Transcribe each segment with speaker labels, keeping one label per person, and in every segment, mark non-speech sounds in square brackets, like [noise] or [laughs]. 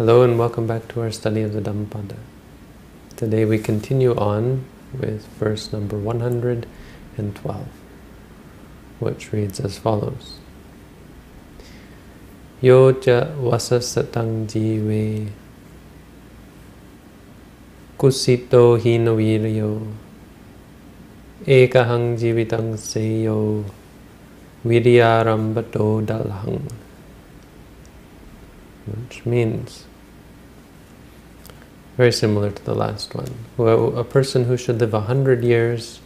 Speaker 1: Hello and welcome back to our study of the Dhammapada. Today we continue on with verse number 112, which reads as follows. Yo ja vasasatang jive kusito hinaviryo ekahang jivitang seyo vidyarambato dalhang which means very similar to the last one. A person who should live a hundred years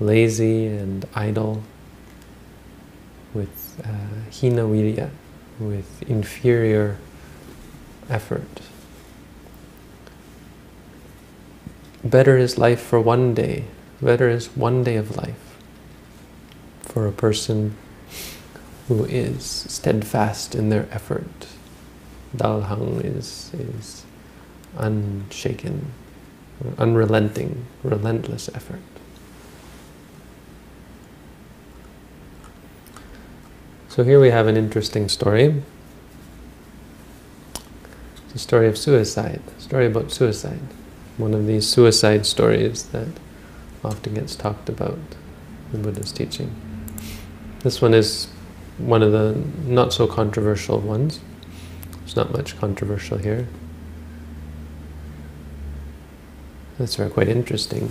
Speaker 1: lazy and idle with uh, hina virya, with inferior effort. Better is life for one day. Better is one day of life for a person who is steadfast in their effort. Dalhang is, is unshaken, unrelenting, relentless effort. So here we have an interesting story. It's a story of suicide, a story about suicide. One of these suicide stories that often gets talked about in Buddha's teaching. This one is one of the not so controversial ones. There's not much controversial here. That's very quite interesting.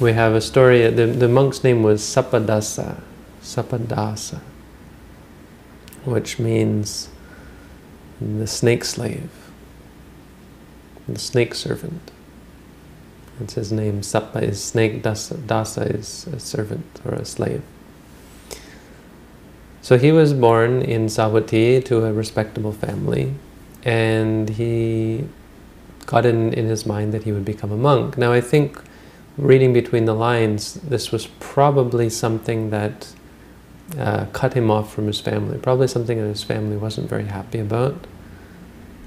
Speaker 1: We have a story, the, the monk's name was Sappadasa, Sappadasa, which means the snake slave, the snake servant. That's his name, Sappa is snake, Dasa, Dasa is a servant or a slave. So he was born in Savatthi to a respectable family, and he got in, in his mind that he would become a monk. Now I think, reading between the lines, this was probably something that uh, cut him off from his family, probably something that his family wasn't very happy about.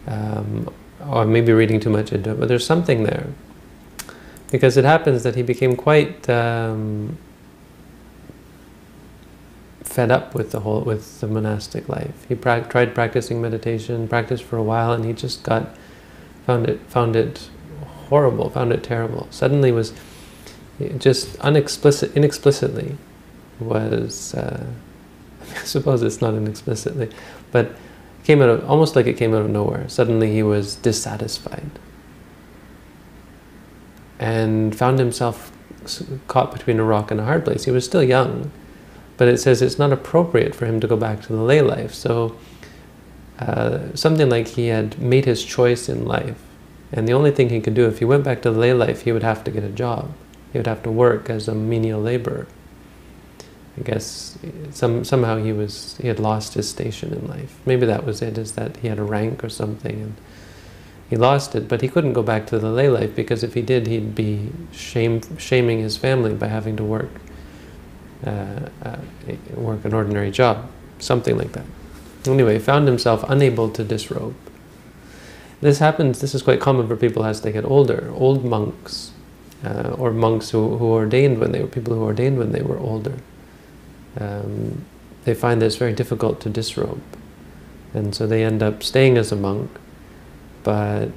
Speaker 1: Um, or maybe reading too much into it, but there's something there. Because it happens that he became quite um, fed up with the whole with the monastic life. He pra tried practicing meditation, practiced for a while, and he just got found it found it horrible, found it terrible. Suddenly was just unexplicit, inexplicitly was. Uh, [laughs] I suppose it's not inexplicitly, but came out of almost like it came out of nowhere. Suddenly he was dissatisfied and found himself caught between a rock and a hard place. He was still young, but it says it's not appropriate for him to go back to the lay life. So uh, something like he had made his choice in life, and the only thing he could do, if he went back to lay life, he would have to get a job. He would have to work as a menial laborer. I guess some somehow he was he had lost his station in life. Maybe that was it, is that he had a rank or something, and he lost it, but he couldn't go back to the lay life because if he did, he'd be shame, shaming his family by having to work uh, uh, work an ordinary job, something like that. Anyway, found himself unable to disrobe. This happens, this is quite common for people as they get older. Old monks, uh, or monks who, who ordained when they were, people who ordained when they were older, um, they find that it's very difficult to disrobe. And so they end up staying as a monk, but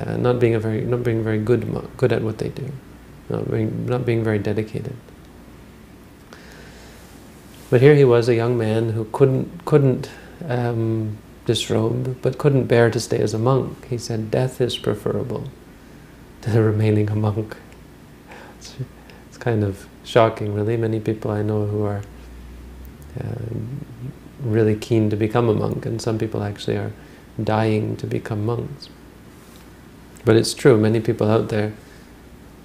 Speaker 1: uh, not being a very not being very good good at what they do, not being not being very dedicated. But here he was, a young man who couldn't couldn't um, disrobe, but couldn't bear to stay as a monk. He said, "Death is preferable to [laughs] remaining a monk." It's, it's kind of shocking, really. Many people I know who are uh, really keen to become a monk, and some people actually are dying to become monks. But it's true, many people out there,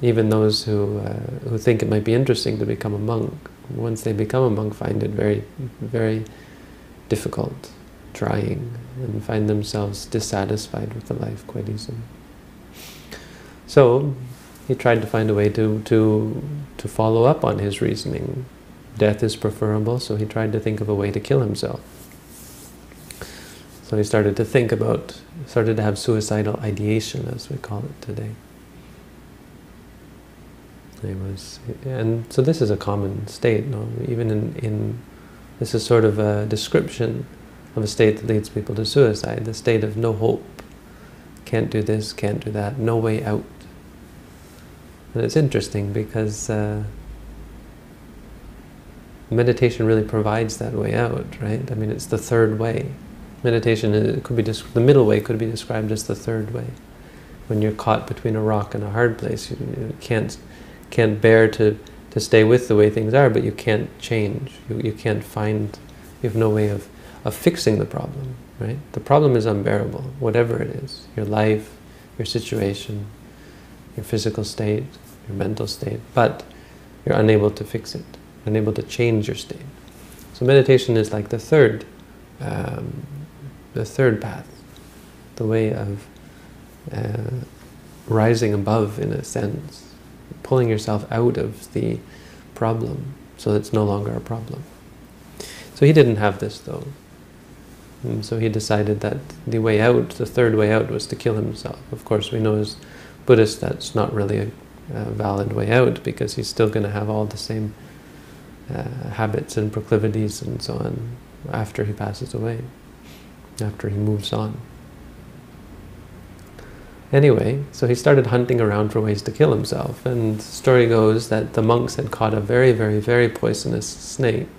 Speaker 1: even those who, uh, who think it might be interesting to become a monk, once they become a monk find it very, very difficult, trying, and find themselves dissatisfied with the life quite easily. So, he tried to find a way to, to, to follow up on his reasoning. Death is preferable, so he tried to think of a way to kill himself. So he started to think about, started to have suicidal ideation, as we call it today. Was, and so this is a common state, no? even in, in, this is sort of a description of a state that leads people to suicide, the state of no hope, can't do this, can't do that, no way out. And it's interesting because uh, meditation really provides that way out, right? I mean, it's the third way. Meditation uh, could be the middle way could be described as the third way. When you're caught between a rock and a hard place, you, you can't can't bear to to stay with the way things are, but you can't change. You you can't find. You have no way of of fixing the problem, right? The problem is unbearable, whatever it is. Your life, your situation, your physical state, your mental state, but you're unable to fix it, unable to change your state. So meditation is like the third, um, the third path, the way of uh, rising above, in a sense, pulling yourself out of the problem, so it's no longer a problem. So he didn't have this though. And so he decided that the way out, the third way out, was to kill himself. Of course, we know as Buddhists that's not really a, a valid way out because he's still going to have all the same uh, habits and proclivities and so on after he passes away, after he moves on. Anyway, so he started hunting around for ways to kill himself, and the story goes that the monks had caught a very, very, very poisonous snake.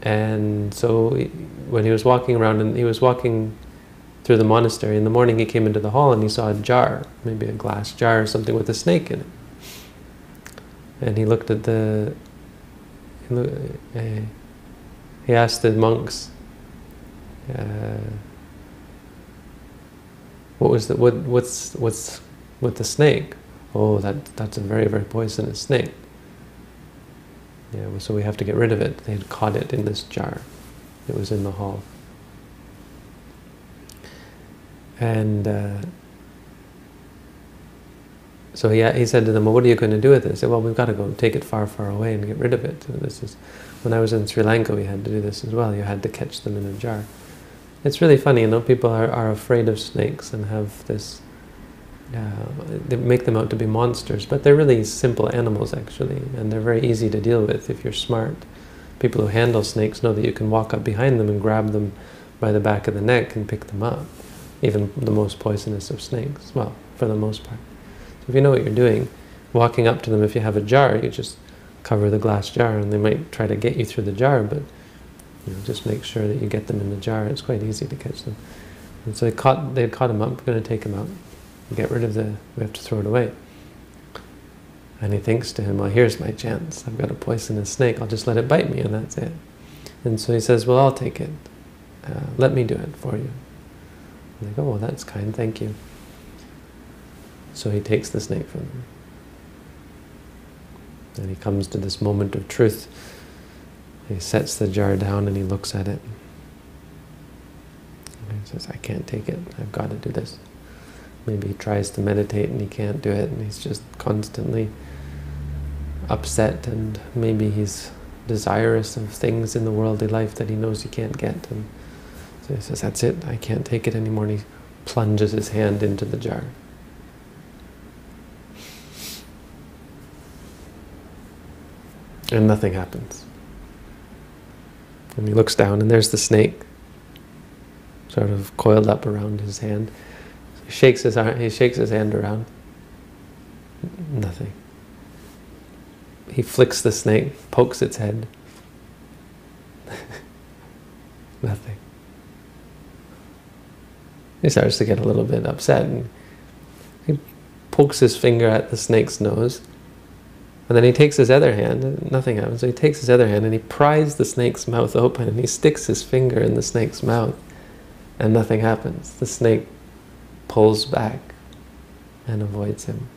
Speaker 1: And so he, when he was walking around, and he was walking through the monastery, in the morning he came into the hall and he saw a jar, maybe a glass jar or something with a snake in it. And he looked at the, he, he asked the monks, uh, what was the what what's what's with the snake? Oh, that that's a very very poisonous snake. Yeah, so we have to get rid of it. They had caught it in this jar. It was in the hall. And uh, so he, he said to them, well, what are you going to do with it? Said, well, we've got to go take it far, far away and get rid of it. this is, when I was in Sri Lanka, we had to do this as well. You had to catch them in a jar. It's really funny, you know, people are, are afraid of snakes and have this, uh, they make them out to be monsters, but they're really simple animals actually, and they're very easy to deal with if you're smart. People who handle snakes know that you can walk up behind them and grab them by the back of the neck and pick them up, even the most poisonous of snakes, well, for the most part. So if you know what you're doing, walking up to them, if you have a jar, you just cover the glass jar and they might try to get you through the jar, but you know, just make sure that you get them in the jar. It's quite easy to catch them. And so they caught, they caught him up, we're going to take him out, get rid of the, we have to throw it away. And he thinks to him, well, here's my chance. I've got a poisonous snake. I'll just let it bite me, and that's it. And so he says, well, I'll take it. Uh, let me do it for you. And they go, well, that's kind, thank you. So he takes the snake from them. And he comes to this moment of truth. He sets the jar down and he looks at it. And he says, I can't take it. I've got to do this. Maybe he tries to meditate and he can't do it and he's just constantly upset and maybe he's desirous of things in the worldly life that he knows he can't get. And so he says, that's it, I can't take it anymore. And he plunges his hand into the jar. And nothing happens. And he looks down and there's the snake, sort of coiled up around his hand. He shakes his, arm, he shakes his hand around. Nothing. He flicks the snake, pokes its head. [laughs] Nothing. He starts to get a little bit upset and he pokes his finger at the snake's nose. And then he takes his other hand, and nothing happens. So he takes his other hand and he pries the snake's mouth open and he sticks his finger in the snake's mouth and nothing happens. The snake pulls back and avoids him.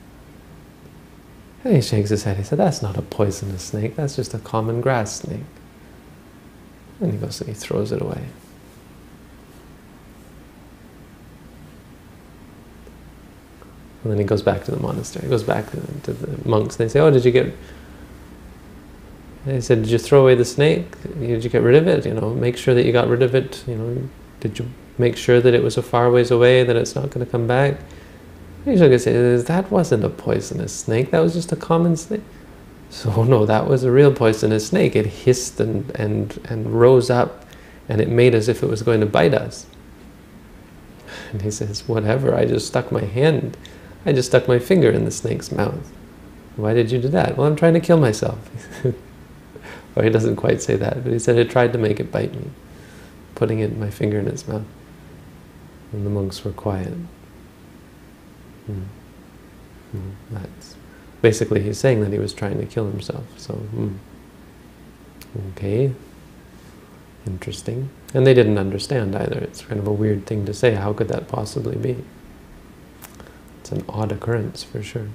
Speaker 1: And he shakes his head. He said, that's not a poisonous snake. That's just a common grass snake. And he goes and he throws it away. And then he goes back to the monastery. He goes back to, to the monks. And they say, oh, did you get... They said, did you throw away the snake? Did you get rid of it? You know, make sure that you got rid of it. You know, did you make sure that it was a far ways away, that it's not going to come back? He's going to say, that wasn't a poisonous snake, that was just a common snake. So [laughs] no, that was a real poisonous snake. It hissed and, and, and rose up and it made as if it was going to bite us. And he says, whatever, I just stuck my hand, I just stuck my finger in the snake's mouth. Why did you do that? Well, I'm trying to kill myself. [laughs] or he doesn't quite say that, but he said, I tried to make it bite me, putting it, my finger in its mouth. And the monks were quiet. Hmm. Hmm. That's basically he's saying that he was trying to kill himself. So, hmm. okay, interesting. And they didn't understand either. It's kind of a weird thing to say. How could that possibly be? An odd occurrence for sure.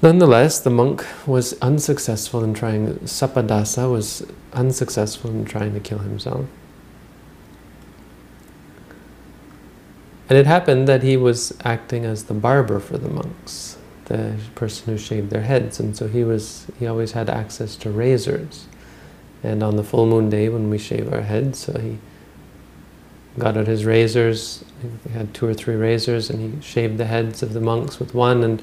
Speaker 1: Nonetheless, the monk was unsuccessful in trying, Sappadasa was unsuccessful in trying to kill himself. And it happened that he was acting as the barber for the monks, the person who shaved their heads, and so he was he always had access to razors. And on the full moon day when we shave our heads, so he got out his razors, he had two or three razors, and he shaved the heads of the monks with one and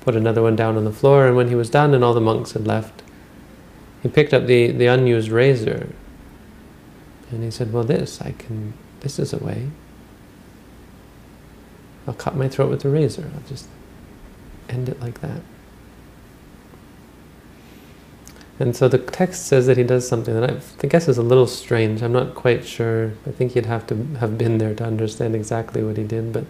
Speaker 1: put another one down on the floor, and when he was done and all the monks had left, he picked up the, the unused razor, and he said, well this, I can, this is a way. I'll cut my throat with a razor, I'll just end it like that. And so the text says that he does something that I guess is a little strange. I'm not quite sure. I think you'd have to have been there to understand exactly what he did. But it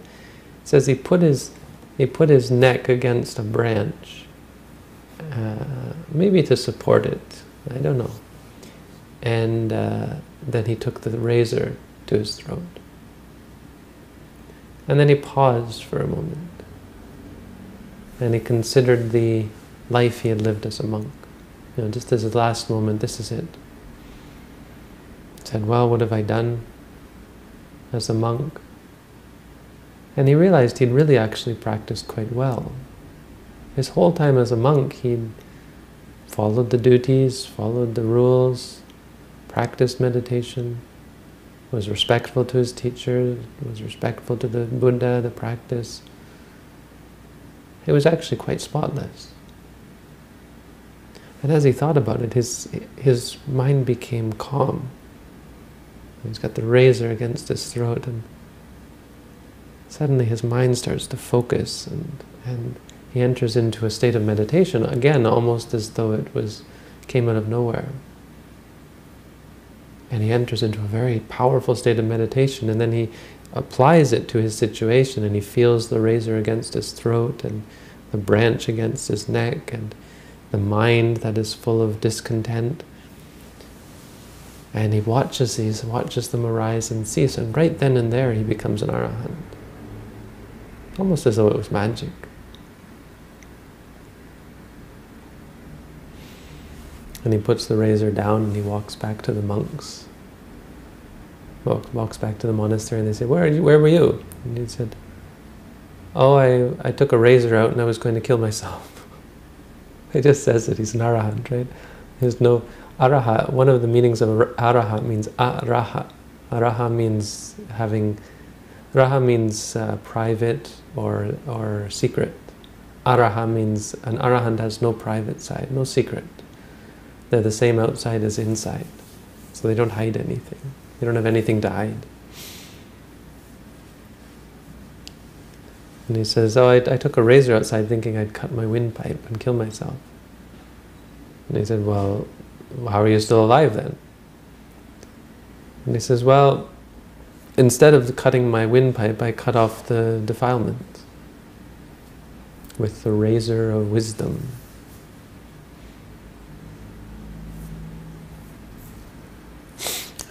Speaker 1: says he put his he put his neck against a branch, uh, maybe to support it. I don't know. And uh, then he took the razor to his throat. And then he paused for a moment. And he considered the life he had lived as a monk. You know, just as his last moment, this is it. Said, well, what have I done as a monk? And he realized he'd really actually practiced quite well. His whole time as a monk, he'd followed the duties, followed the rules, practiced meditation, was respectful to his teacher, was respectful to the Buddha, the practice. It was actually quite spotless. And as he thought about it, his, his mind became calm. He's got the razor against his throat and suddenly his mind starts to focus and, and he enters into a state of meditation, again, almost as though it was came out of nowhere. And he enters into a very powerful state of meditation and then he applies it to his situation and he feels the razor against his throat and the branch against his neck and the mind that is full of discontent. And he watches these, watches them arise and cease, and right then and there he becomes an arahant. Almost as though it was magic. And he puts the razor down and he walks back to the monks. Walks, back to the monastery and they say, where, you, where were you? And he said, oh, I, I took a razor out and I was going to kill myself. It just says that he's an arahant, right? There's no arahat. One of the meanings of arahat means araha. Araha means having. Raha means uh, private or or secret. Araha means an arahant has no private side, no secret. They're the same outside as inside, so they don't hide anything. They don't have anything to hide. And he says, oh, I, I took a razor outside thinking I'd cut my windpipe and kill myself. And he said, well, how are you still alive then? And he says, well, instead of cutting my windpipe, I cut off the defilement with the razor of wisdom.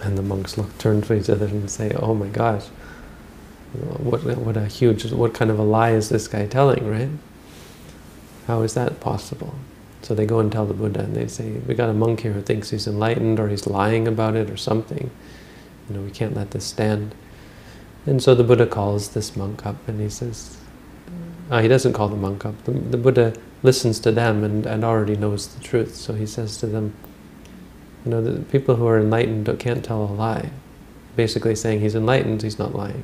Speaker 1: And the monks look, turn to each other and say, oh my gosh, what, what a huge, what kind of a lie is this guy telling, right? How is that possible? So they go and tell the Buddha and they say, we got a monk here who thinks he's enlightened or he's lying about it or something. You know, we can't let this stand. And so the Buddha calls this monk up and he says, uh, he doesn't call the monk up. The, the Buddha listens to them and, and already knows the truth. So he says to them, you know, the people who are enlightened can't tell a lie. Basically saying he's enlightened, he's not lying.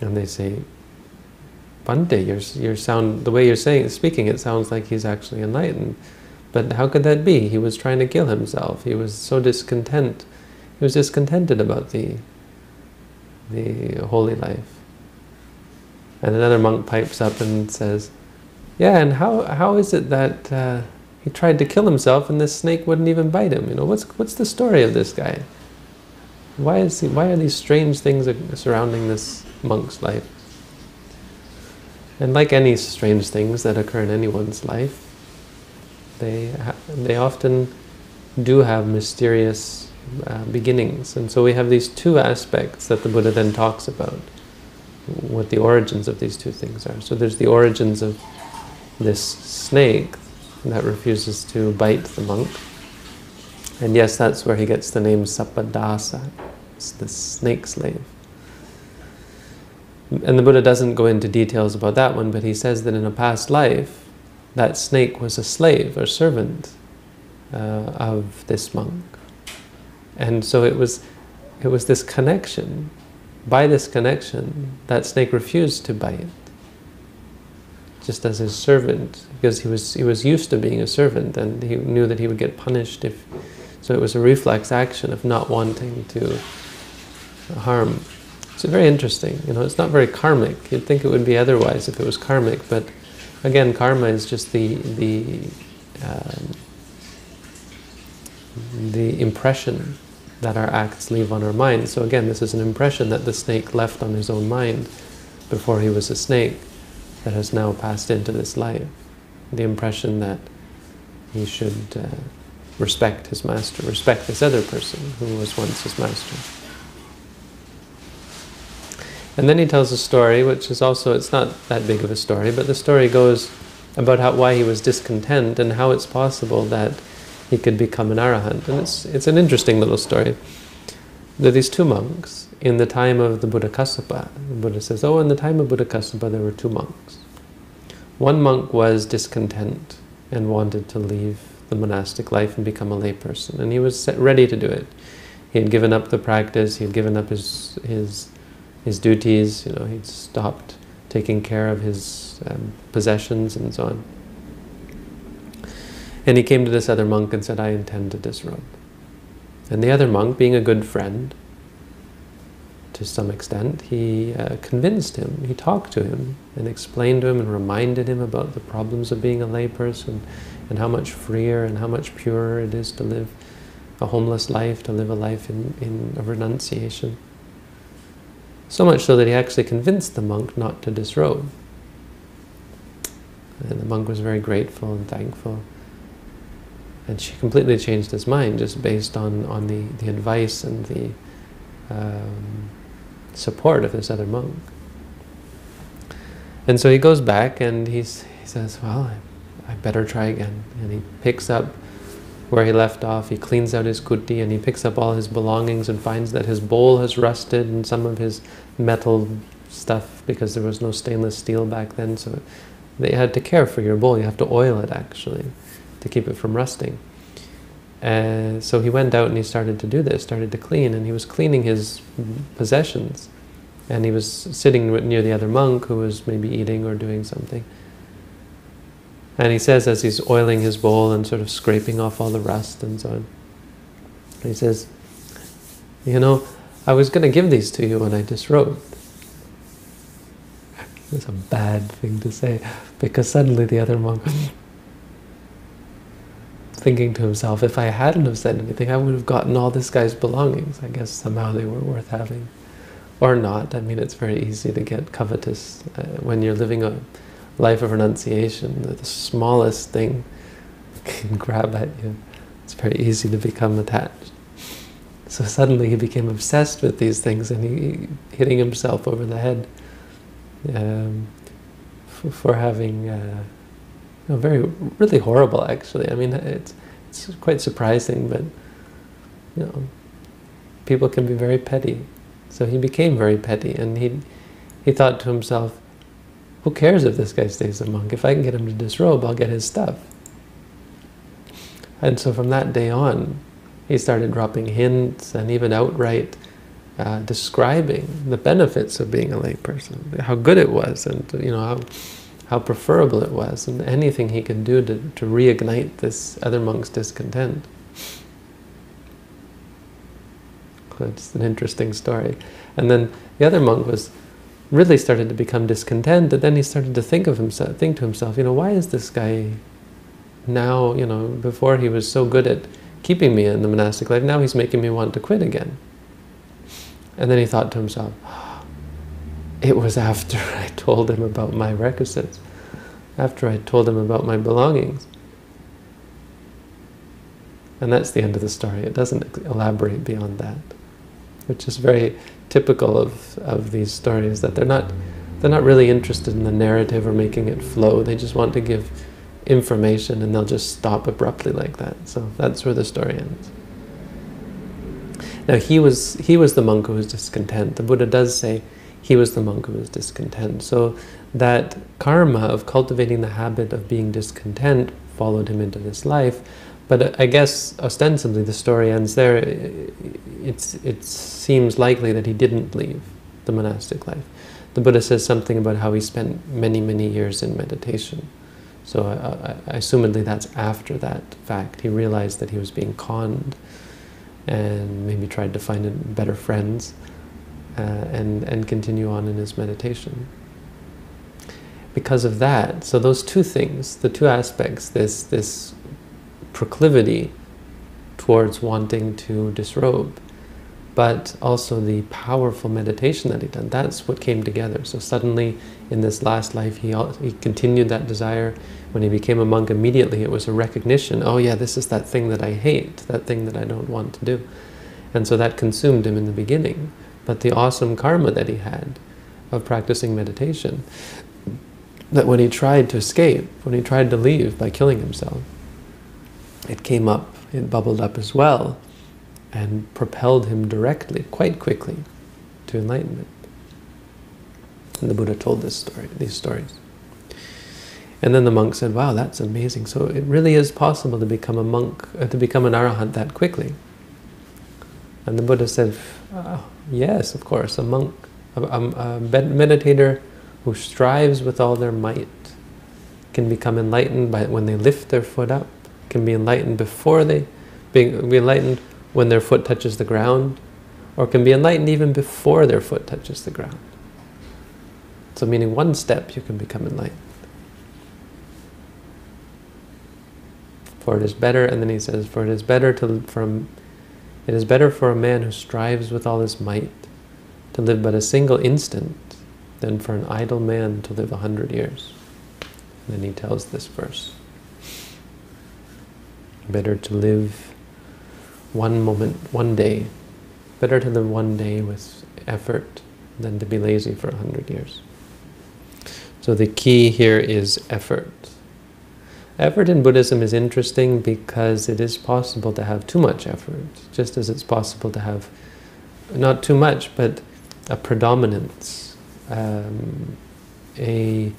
Speaker 1: And they say, Bhante, your, your sound, the way you're saying, speaking, it sounds like he's actually enlightened. But how could that be? He was trying to kill himself. He was so discontent. He was discontented about the the holy life. And another monk pipes up and says, yeah, and how, how is it that uh, he tried to kill himself and this snake wouldn't even bite him? You know, what's, what's the story of this guy? Why, is he, why are these strange things surrounding this monk's life? And like any strange things that occur in anyone's life, they, they often do have mysterious uh, beginnings. And so we have these two aspects that the Buddha then talks about, what the origins of these two things are. So there's the origins of this snake that refuses to bite the monk. And yes, that's where he gets the name Sappadasa, it's the snake slave. And the Buddha doesn't go into details about that one, but he says that in a past life, that snake was a slave or servant uh, of this monk. And so it was, it was this connection. By this connection, that snake refused to bite just as his servant, because he was he was used to being a servant, and he knew that he would get punished if. So it was a reflex action of not wanting to harm. It's very interesting. You know, it's not very karmic. You'd think it would be otherwise if it was karmic, but again, karma is just the the um, the impression that our acts leave on our mind. So again, this is an impression that the snake left on his own mind before he was a snake that has now passed into this life. The impression that he should uh, respect his master, respect this other person who was once his master. And then he tells a story, which is also, it's not that big of a story, but the story goes about how, why he was discontent and how it's possible that he could become an arahant. And it's, it's an interesting little story. There are these two monks, in the time of the Buddha Kassapa, the Buddha says, oh, in the time of Buddha Kassapa there were two monks. One monk was discontent and wanted to leave the monastic life and become a layperson, and he was ready to do it. He had given up the practice, he had given up his, his, his duties, you know, he'd stopped taking care of his um, possessions and so on. And he came to this other monk and said, I intend to disrobe. And the other monk, being a good friend, to some extent, he uh, convinced him, he talked to him and explained to him and reminded him about the problems of being a layperson and how much freer and how much purer it is to live a homeless life, to live a life in, in renunciation. So much so that he actually convinced the monk not to disrobe. And the monk was very grateful and thankful. And she completely changed his mind just based on, on the, the advice and the um, support of this other monk. And so he goes back and he's, he says, well, I, I better try again. And he picks up where he left off, he cleans out his kuti and he picks up all his belongings and finds that his bowl has rusted and some of his metal stuff because there was no stainless steel back then. So they had to care for your bowl. You have to oil it actually to keep it from rusting. Uh, so he went out and he started to do this, started to clean, and he was cleaning his possessions. And he was sitting near the other monk who was maybe eating or doing something. And he says, as he's oiling his bowl and sort of scraping off all the rust and so on, he says, you know, I was going to give these to you when I disrobed. It's a bad thing to say, because suddenly the other monk thinking to himself, if I hadn't have said anything, I would have gotten all this guy's belongings. I guess somehow they were worth having. Or not. I mean, it's very easy to get covetous uh, when you're living a life of renunciation. The, smallest thing [laughs] can grab at you. It's very easy to become attached. So suddenly he became obsessed with these things and he hitting himself over the head um, for, for having uh, know, very, really horrible actually. I mean, it's, it's quite surprising, but, you know, people can be very petty. So he became very petty, and he, he thought to himself, who cares if this guy stays a monk? If I can get him to disrobe, I'll get his stuff. And so from that day on, he started dropping hints and even outright uh, describing the benefits of being a layperson, how good it was, and you know how how preferable it was, and anything he could do to, to reignite this other monk's discontent. It's an interesting story. And then the other monk was really started to become discontent, and then he started to think of himself, think to himself, you know, why is this guy now, you know, before he was so good at keeping me in the monastic life, now he's making me want to quit again. And then he thought to himself, it was after [laughs] I told him about my requisites, after I told him about my belongings. And that's the end of the story. It doesn't elaborate beyond that, which is very typical of, of these stories, that they're not, they're not really interested in the narrative or making it flow. They just want to give information and they'll just stop abruptly like that. So that's where the story ends. Now he was, he was the monk who was discontent. The Buddha does say he was the monk who was discontent. So that karma of cultivating the habit of being discontent followed him into this life. But I guess ostensibly the story ends there. It's, it seems likely that he didn't leave the monastic life. The Buddha says something about how he spent many, many years in meditation. So I, I, assumedly that's after that fact. He realized that he was being conned and maybe tried to find better friends uh, and, and continue on in his meditation. Because of that, so those two things, the two aspects, this, this proclivity towards wanting to disrobe, but also the powerful meditation that he done. That's what came together. So suddenly, in this last life, he, he continued that desire. When he became a monk, immediately it was a recognition, oh yeah, this is that thing that I hate, that thing that I don't want to do. And so that consumed him in the beginning. But the awesome karma that he had of practicing meditation, that when he tried to escape, when he tried to leave by killing himself, it came up, it bubbled up as well, and propelled him directly, quite quickly, to enlightenment. And the Buddha told this story, these stories. And then the monk said, wow, that's amazing. So it really is possible to become a monk, uh, to become an arahant that quickly. And the Buddha said, oh, yes, of course, a monk, a, a, meditator who strives with all their might can become enlightened by when they lift their foot up, can be enlightened before they, be, be enlightened when their foot touches the ground, or can be enlightened even before their foot touches the ground. So meaning one step you can become enlightened. For it is better, and then he says, for it is better to from it is better for a man who strives with all his might to live but a single instant than for an idle man to live a hundred years. And then he tells this verse. Better to live one moment, one day. Better to live one day with effort than to be lazy for a hundred years. So the key here is effort. Effort in Buddhism is interesting because it is possible to have too much effort, just as it's possible to have not too much, but a predominance, um, a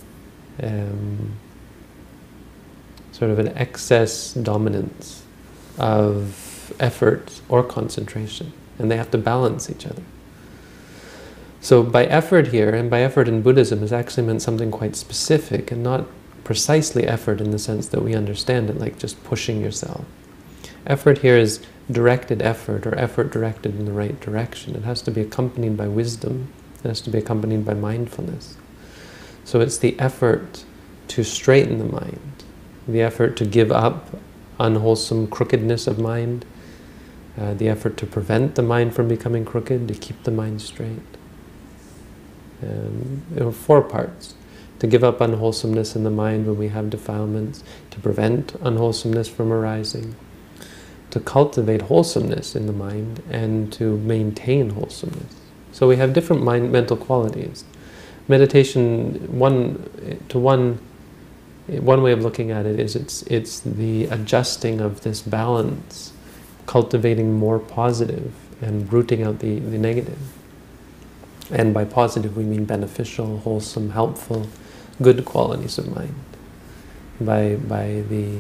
Speaker 1: um, sort of an excess dominance of effort or concentration, and they have to balance each other. So by effort here, and by effort in Buddhism, is actually meant something quite specific and not precisely effort in the sense that we understand it, like just pushing yourself. Effort here is directed effort, or effort directed in the right direction. It has to be accompanied by wisdom. It has to be accompanied by mindfulness. So it's the effort to straighten the mind, the effort to give up unwholesome crookedness of mind, uh, the effort to prevent the mind from becoming crooked, to keep the mind straight. Um, there are four parts. To give up unwholesomeness in the mind when we have defilements, to prevent unwholesomeness from arising, to cultivate wholesomeness in the mind, and to maintain wholesomeness. So we have different mind, mental qualities. Meditation, one to one, one way of looking at it is it's it's the adjusting of this balance cultivating more positive and rooting out the, the negative. And by positive we mean beneficial, wholesome, helpful, good qualities of mind. By, by the,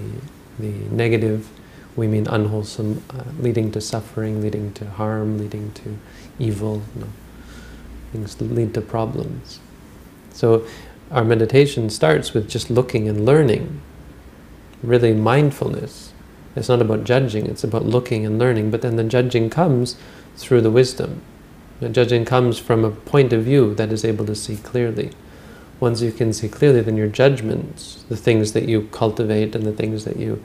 Speaker 1: the negative we mean unwholesome, uh, leading to suffering, leading to harm, leading to evil, you know, things lead to problems. So our meditation starts with just looking and learning, really mindfulness, It's not about judging, it's about looking and learning, but then the judging comes through the wisdom. The judging comes from a point of view that is able to see clearly. Once you can see clearly, then your judgments, the things that you cultivate and the things that you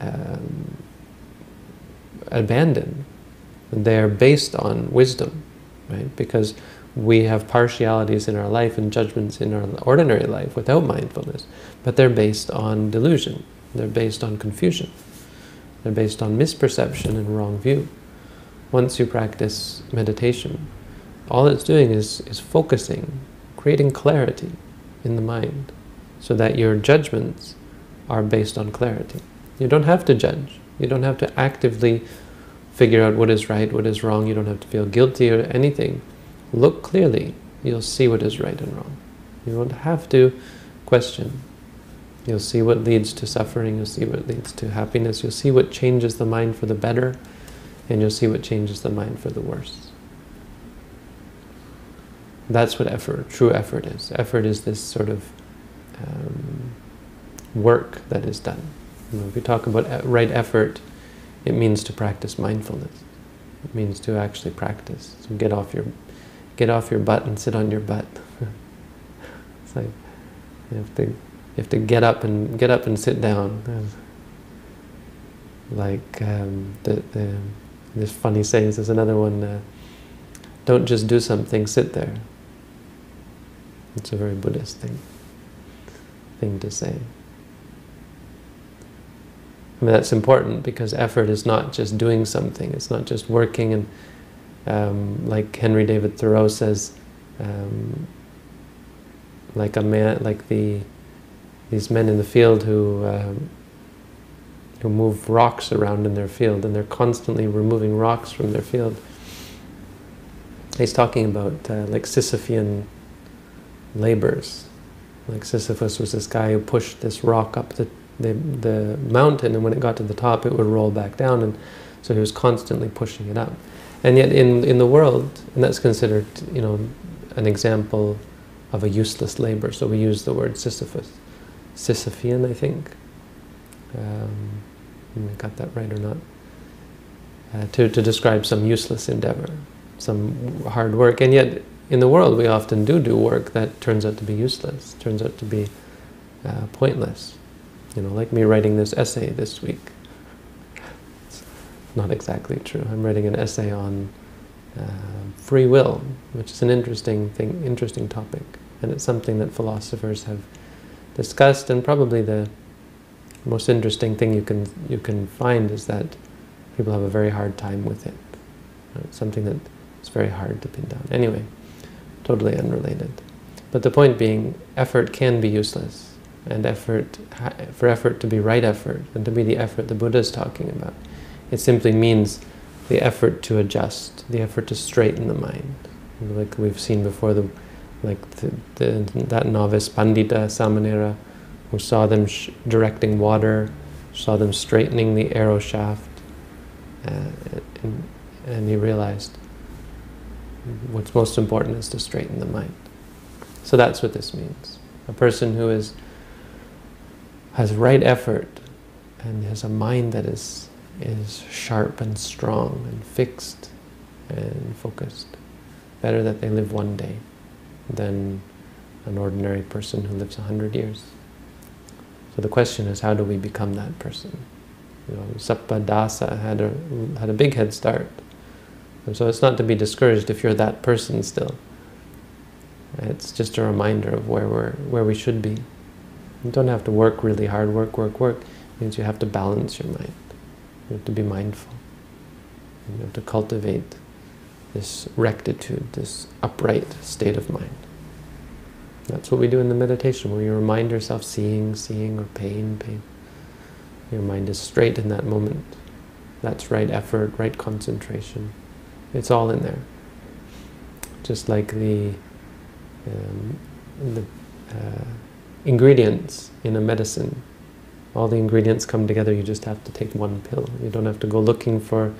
Speaker 1: um, abandon, they are based on wisdom, right? Because we have partialities in our life and judgments in our ordinary life without mindfulness, but they're based on delusion. They're based on confusion. They're based on misperception and wrong view. Once you practice meditation, all it's doing is, is focusing, creating clarity in the mind, so that your judgments are based on clarity. You don't have to judge. You don't have to actively figure out what is right, what is wrong. You don't have to feel guilty or anything. Look clearly. You'll see what is right and wrong. You won't have to question. You'll see what leads to suffering, you'll see what leads to happiness, you'll see what changes the mind for the better, and you'll see what changes the mind for the worse. That's what effort, true effort is. Effort is this sort of um, work that is done. If we talk about right effort, it means to practice mindfulness. It means to actually practice. So get off your, get off your butt and sit on your butt. [laughs] it's like you have to you have to get up and get up and sit down. Like um, the, the, this funny saying, there's another one, uh, don't just do something, sit there. It's a very Buddhist thing, thing to say. I mean, that's important because effort is not just doing something, it's not just working and um, like Henry David Thoreau says, um, like a man, like the these men in the field who um, who move rocks around in their field, and they're constantly removing rocks from their field. He's talking about uh, like Sisyphean labors. Like Sisyphus was this guy who pushed this rock up the, the, the mountain, and when it got to the top, it would roll back down, and so he was constantly pushing it up. And yet, in in the world, and that's considered, you know, an example of a useless labor. So we use the word Sisyphus. Sisyphean, I think. Um, I got that right or not. Uh, to, to describe some useless endeavor, some hard work. And yet, in the world, we often do do work that turns out to be useless, turns out to be uh, pointless. You know, like me writing this essay this week. Not exactly true. I'm writing an essay on uh, free will, which is an interesting thing, interesting topic. And it's something that philosophers have discussed, and probably the most interesting thing you can you can find is that people have a very hard time with it. It's something that is very hard to pin down. Anyway, totally unrelated. But the point being, effort can be useless, and effort for effort to be right effort and to be the effort the Buddha is talking about, it simply means the effort to adjust, the effort to straighten the mind. Like we've seen before, the like the, the, that novice Pandita Samanera who saw them directing water, saw them straightening the arrow shaft, uh, and, and he realized what's most important is to straighten the mind. So that's what this means. A person who is has right effort and has a mind that is is sharp and strong and fixed and focused. Better that they live one day than an ordinary person who lives a hundred years. So the question is, how do we become that person? You know, Sappadasa had a had a big head start, and so it's not to be discouraged if you're that person still. It's just a reminder of where we're where we should be. You don't have to work really hard. Work, work, work. It means you have to balance your mind. You have to be mindful. You have to cultivate this rectitude, this upright state of mind. That's what we do in the meditation, where you remind yourself seeing, seeing, or pain, pain. Your mind is straight in that moment. That's right effort, right concentration. It's all in there. Just like the, um, the uh, ingredients in a medicine. All the ingredients come together, you just have to take one pill. You don't have to go looking for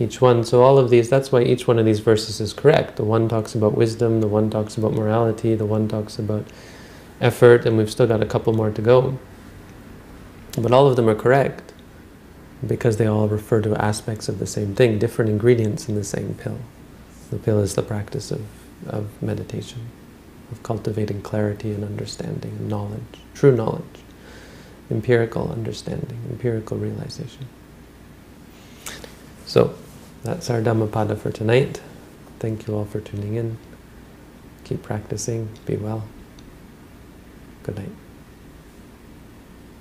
Speaker 1: each one. So all of these, that's why each one of these verses is correct. The one talks about wisdom, the one talks about morality, the one talks about effort, and we've still got a couple more to go. But all of them are correct. because they all refer to aspects of the same thing, different ingredients in the same pill. The pill is the practice of, of meditation, of cultivating clarity and understanding and knowledge, true knowledge, empirical understanding, empirical realization. So, that's our Dhammapada for tonight. Thank you all for tuning in. Keep practicing. Be well. Good night.